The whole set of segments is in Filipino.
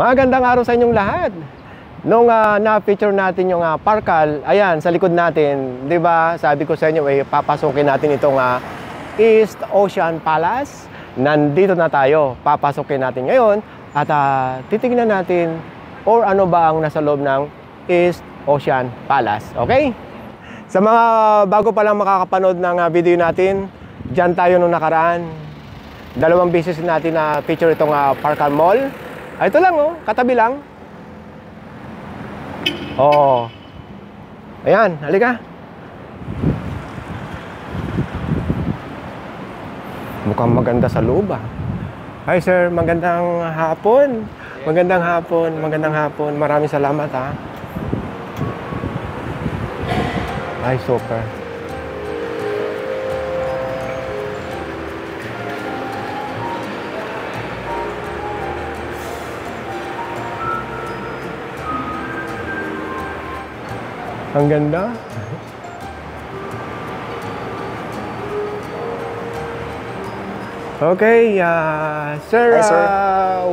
Magandang araw sa inyong lahat. Nung ah, na-feature natin yung ah, Parkal, ayan, sa likod natin, di ba, sabi ko sa inyo, eh, papasukin natin itong ah, East Ocean Palace. Nandito na tayo, papasukin natin ngayon at ah, titignan natin or ano ba ang nasa loob ng East Ocean Palace. Okay? Sa mga bago pa lang makakapanood ng ah, video natin, dyan tayo nung nakaraan. Dalawang beses natin na feature itong ah, Parkal Mall. Ah, ito lang oh, katabi lang. Oo. Ayan, halika. Mukhang maganda sa loob ah. Hi sir, magandang hapon. Magandang hapon, magandang hapon. Maraming salamat ha. Ay, super. Ang ganda. Okay, ah, sir, Hi, sir. ah,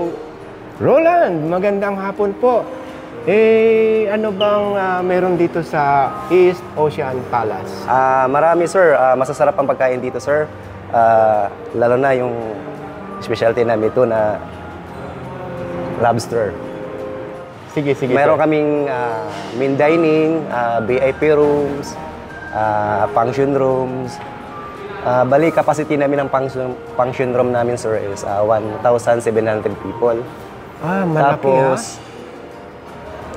Roland, magandang hapon po. Eh, ano bang ah, meron dito sa East Ocean Palace? Ah, marami sir, Ah, masasarap ang pagkain dito sir. Ah, lalo na yung specialty namin ito na lobster. Sige, sige. Meron sir. kaming ah, main dining, ah, VIP rooms, ah, function rooms. Ah, bali capacity namin ng function, function room namin sir is ah, 1,700 people. Ah, malaki Tapos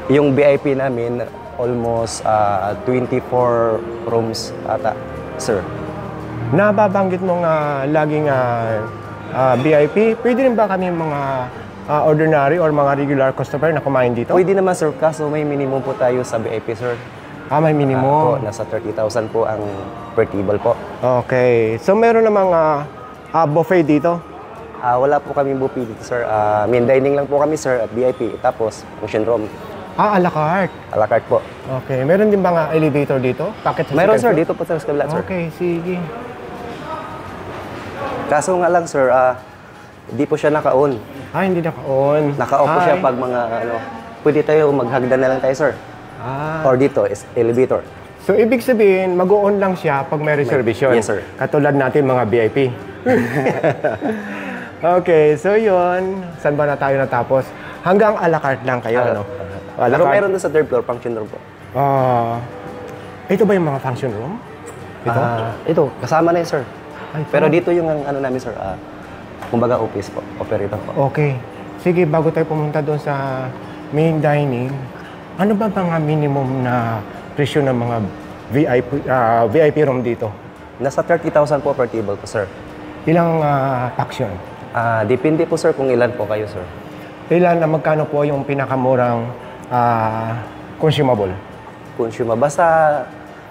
yung VIP namin almost ah, 24 rooms ata sir. ha? Nababanggit mo nga laging ah, ah, VIP. Pwede rin ba kami mga ah, ordinary or mga regular customer na kumain dito? Pwede naman sir, kaso may minimum po tayo sa VIP sir. Ah, may Ah, po, minimum. nasa 30,000 po ang per table po. Okay. So, meron namang ah, ah, buffet dito? Ah, wala po kami buffet dito sir. Ah, main dining lang po kami sir at VIP. Tapos function room, Ah, a la carte. a la carte po. Okay. Meron din ba nga elevator dito? Bakit sa second sir, dito po sir sa kabila sir. Okay, sige. Kaso nga lang sir, ah, hindi po siya naka-on. Ah, hindi naka-on. Naka-off po siya pag mga ano, pwede tayo maghagdan na lang tayo sir. Ah. Or dito is elevator. So, ibig sabihin, mag-on lang siya pag may reservation. Yes, sir. Katulad natin mga VIP. okay, so yun. Saan ba na tayo natapos? Hanggang a la carte lang kayo, ano? La Pero mayroon doon sa third floor, function room po. Ah, ito ba yung mga function room? Ito? Ah, ito, kasama na yun, sir. Ay. Pero dito yung ang- ano namin, sir, ah, kumbaga office po, operator po. Okay. Sige, bago tayo pumunta doon sa main dining, ano ba mga minimum na presyo ng mga VIP, ah, VIP room dito? Nasa 30,000 po per table po, sir. Ilang ah, faction? Ah, depende po, sir, kung ilan po kayo, sir. Ilan na magkano po yung pinakamurang ah, consumable? Consumer. Basta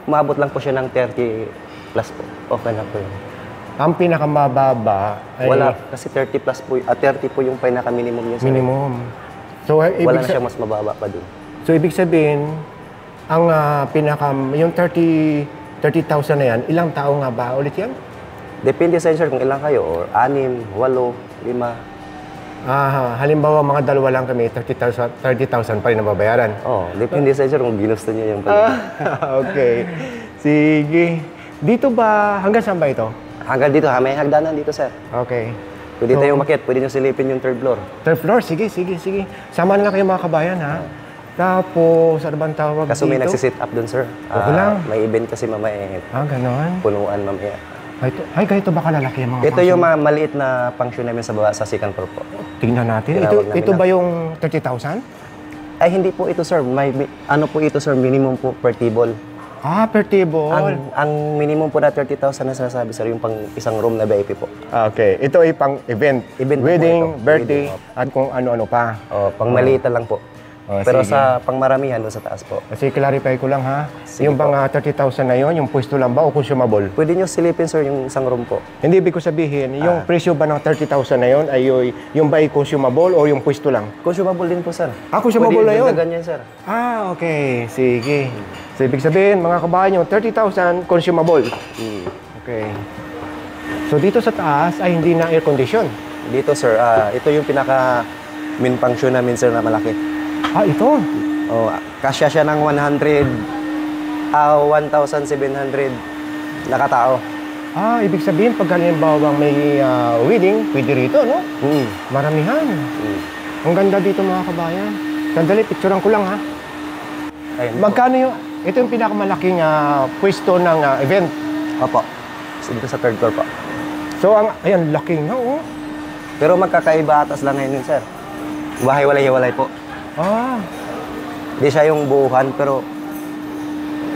umabot lang po siya ng 30 plus po. Okay na po yun. Ang pinakamababa ay Wala, kasi 30 plus po, ah, 30 po yung pinaka-minimum niya, sir. minimum. So, eh, Wala na siya mas mababa pa dun. so, ibig sabihin, ang ah, pinaka, yung 30 30,000 na yan, ilang tao nga ba ulit yan? Depende sa sir, kung ilan kayo, or anim, walo, lima. Ah, halimbawa, mga dalawa lang kami, 30,000 30,000 pa rin nababayaran. Oh, depende sa sir, kung ginusto niyo yung pag- Ah, okay. Sige. Dito ba, hanggang saan ba ito? Hanggang dito, ha, may hagdanan dito, sir. Okay. Pwede tayo umakyat, pwede nyo silipin yung third floor. Third floor, sige, sige, sige. Samahan lang kayo mga kabayan, ha? Tapos, ano bang tawag Kaso may dito? nagsisit up dun, sir. Okay Ah, lang. May event kasi mamaya, eh, Ah, ganon. punuan mamaya. Ay, ito, ay, ganito ba kalalaki ang mga Ito yung mga maliit na function namin sa baba sa second floor po. Tingnan natin. Ito, namin ito na- ba yung 30,000? Ay, hindi po ito, sir. May, ano po ito, sir? Minimum po per table. Ah, per table. Ang, ang minimum po na 30,000 na sinasabi, sir, yung pang isang room na VIP po. Ah, okay. Ito ay pang event. Event po Wedding, ito. birthday, Wedding, at kung ano-ano pa. O, pang maliit lang po. Oh, Pero sige. sa pangmaramihan doon sa taas po. Kasi clarify ko lang ha. Sige yung pang ah, 30,000 na yon, yung pwesto lang ba o consumable? Pwede nyo silipin, sir, yung isang room po. Hindi ibig ko sabihin, Ah. yung presyo ba ng 30,000 na yon ay yung, ba consumable o yung pwesto lang? Consumable din po, sir. Ah, consumable Pwede na yun? yan, sir. Ah, okay. Sige. So, ibig sabihin, mga kabahan yung 30,000 consumable. Hmm. Okay. So, dito sa taas ay hindi na air condition. Dito, sir, ah, ito yung pinaka main function namin sir na malaki. Ah, ito. Oh, kasya siya ng 100 ah 1,700 na katao. Ah, ibig sabihin, pag halimbawa may ah, wedding, pwede rito, no? Mm. Maramihan. Mm. Ang ganda dito mga kabayan. Sandali, picturean ko lang ha. Ayun. Magkano yung, ito yung pinakamalaking ah, pwesto ng ah, event. Opo. So, dito sa third floor po. So, ang, ayan, laki nga, oh. Pero magkakaiba atas lang ngayon yun, sir. Bahay walay-hiwalay po. Ah, Di siya yung buuhan, pero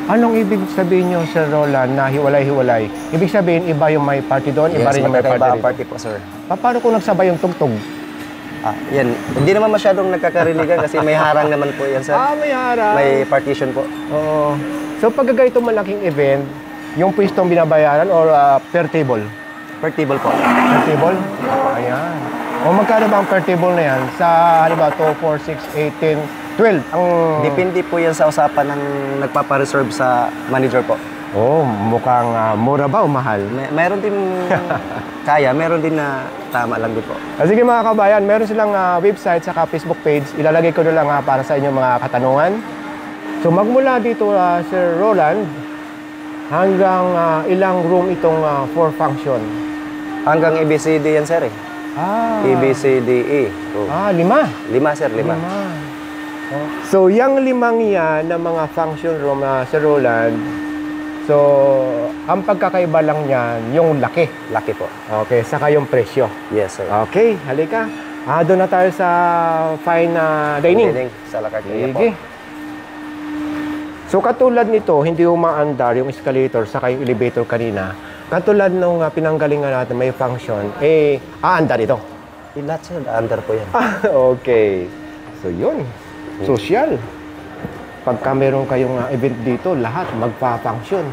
anong ibig sabihin nyo, Sir Roland, na hiwalay-hiwalay? Ibig sabihin, iba yung may party doon, iba yes, rin yung may magkakaiba party ang dito. party po, sir. Pa- Paano kung nagsabay yung tugtog? Ah, yan. Hindi naman masyadong nagkakariligan kasi may harang naman po yan, sir. Ah, may harap. May partition po. Oo. So, pag ganito malaking event, yung pwestong binabayaran or ah, per table? Per table po. Per table? Ayan. O magkano ba ang per table na yan? Sa, halimbawa, 2, 4, 6, 8, 10, 12. Ang... Depende po yan sa usapan ng nagpapareserve sa manager po. Oh, mukhang ah, mura ba o mahal? May, mayroon din kaya, meron din na tama lang din po. Ah, sige mga kabayan, meron silang ah, website saka Facebook page. Ilalagay ko na lang ah, para sa inyong mga katanungan. So magmula dito, ah, Sir Roland, hanggang ah, ilang room itong ah, for function? Hanggang ABCD yan, sir eh. Ah, ABCDE. Oh. ah lima. Lima, sir, lima. Oh. So, yung limang yan na mga function room, ah, Sir Roland, so, ang pagkakaiba lang niyan, yung laki. Laki po. Okay, saka yung presyo. Yes, sir. Okay, halika. Ah, doon na tayo sa fine ah, dining. Dining sa La Carteria po. So katulad nito, hindi umaandar yung escalator saka yung elevator kanina. Katulad nung uh, pinanggalingan natin may function, eh aandar ito. Eh, lahat, sir, under po yan. Ah, okay. So yun, social. Pagka meron kayong uh, event dito, lahat magpa-function.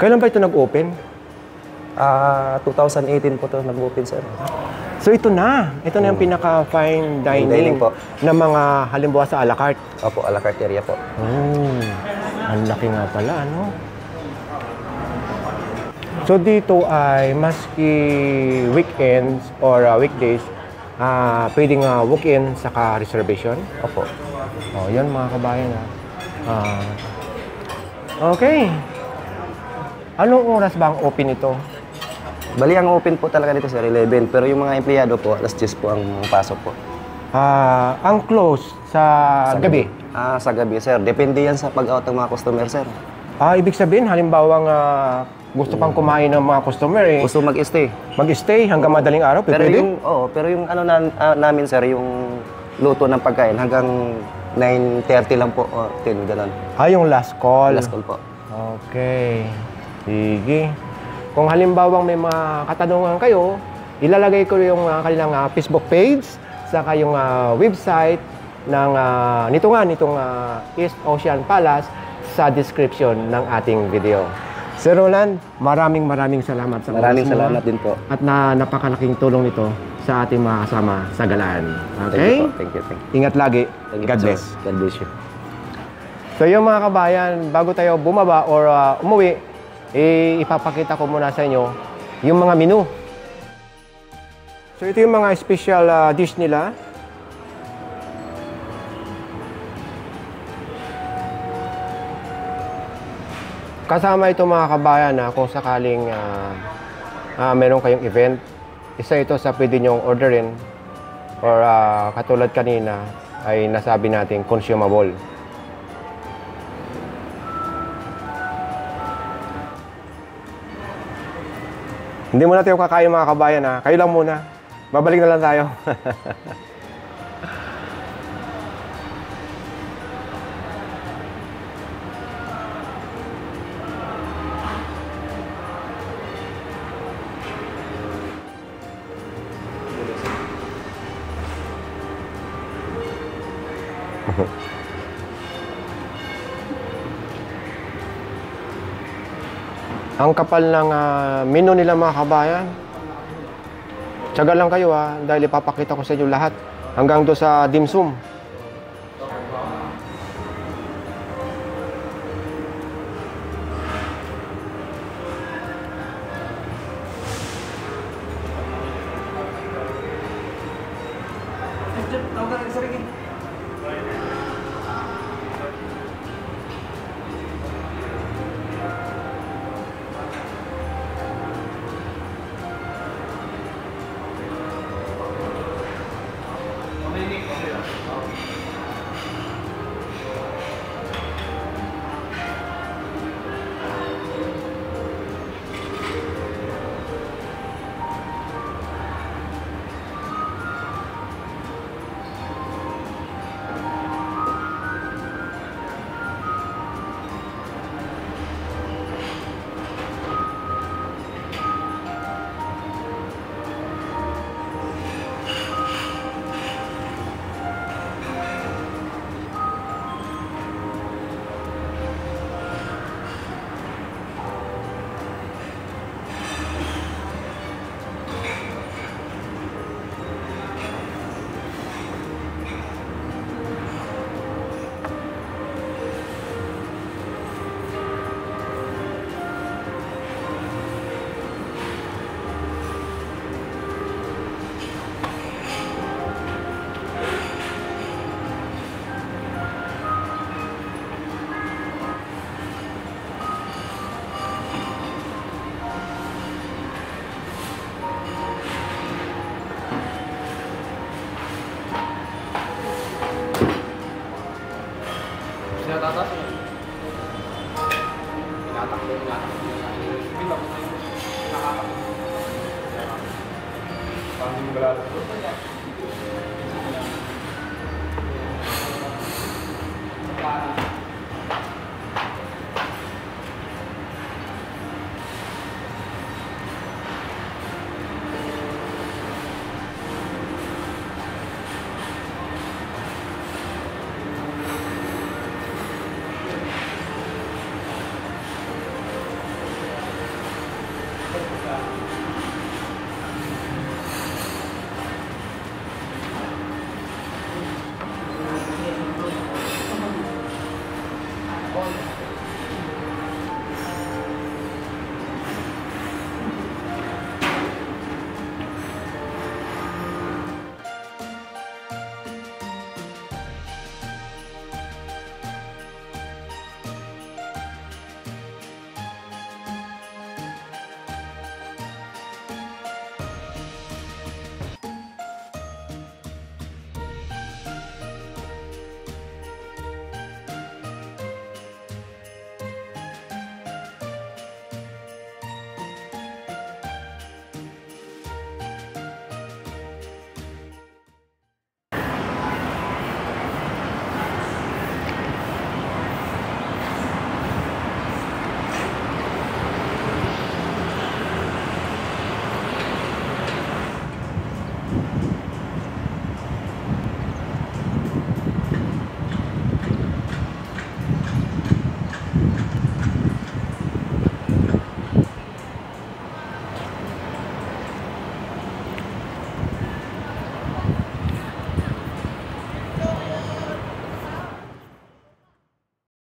Kailan ba ito nag-open? Ah, 2018 po to nag-open, sir. So ito na. Ito na yung pinaka-fine dining, Hmm. dining po. na mga halimbawa sa a la carte. Opo, a la Carteria po. Oh, ang laki nga pala, ano? So dito ay maski weekends or uh, weekdays, ah pwedeng uh, walk-in saka reservation. Opo. Oh, yan mga kabayan ha. Ah. okay. Anong oras ba ang open ito? Bali, ang open po talaga dito, sir, 11. Pero yung mga empleyado po, alas 10 po ang pasok po. Ah, ang close sa, gabi. Ah, sa gabi, sir. Depende yan sa pag-out ng mga customer, sir. Ah, ibig sabihin halimbawa nga gusto pang kumain ng mga customer eh, Gusto mag-stay. mag-stay hanggang madaling araw, Pero pwede? yung, oo, pero yung ano na, ah, namin, sir, yung luto ng pagkain hanggang 9.30 lang po, o 10, ganun. Ah, yung last call. Last call po. Okay. Sige. Kung halimbawang may mga katanungan kayo, ilalagay ko yung uh, kanilang ah, Facebook page, saka yung ah, website ng ah, nito nga, nitong ah, East Ocean Palace sa description ng ating video. Sir Roland, maraming maraming salamat sa Maraming salamat din po. At na napakalaking tulong nito sa ating mga kasama sa galaan. Thank Okay? you po. Thank you, thank you. Ingat lagi. Thank you God bless. God bless you. So yung mga kabayan, bago tayo bumaba or uh, umuwi, eh, ipapakita ko muna sa inyo yung mga menu. So ito yung mga special uh, dish nila. Kasama ito mga kabayan na kung sakaling uh, uh, meron kayong event, isa ito sa pwede nyong orderin or uh, katulad kanina ay nasabi natin consumable. Hindi muna tayo kakain mga kabayan ha. Kayo lang muna. Babalik na lang tayo. Ang kapal ng ah, menu nila mga kabayan. Tiyaga lang kayo ha, dahil ipapakita ko sa inyo lahat. Hanggang do sa dimsum.